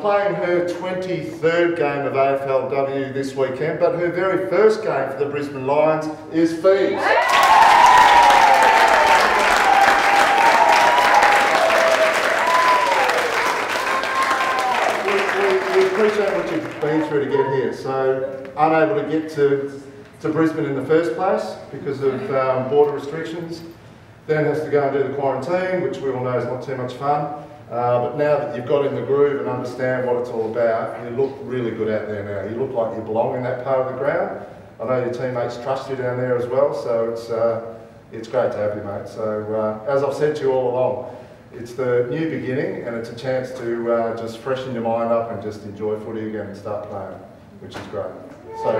playing her 23rd game of AFLW this weekend, but her very first game for the Brisbane Lions is Fees. We, we, we appreciate what you've been through to get here. So, unable to get to, to Brisbane in the first place because of um, border restrictions, then has to go and do the quarantine, which we all know is not too much fun. Uh, but now that you've got in the groove and understand what it's all about, you look really good out there now. You look like you belong in that part of the ground. I know your teammates trust you down there as well, so it's, uh, it's great to have you, mate. So, uh, as I've said to you all along, it's the new beginning and it's a chance to uh, just freshen your mind up and just enjoy footy again and start playing, which is great. So,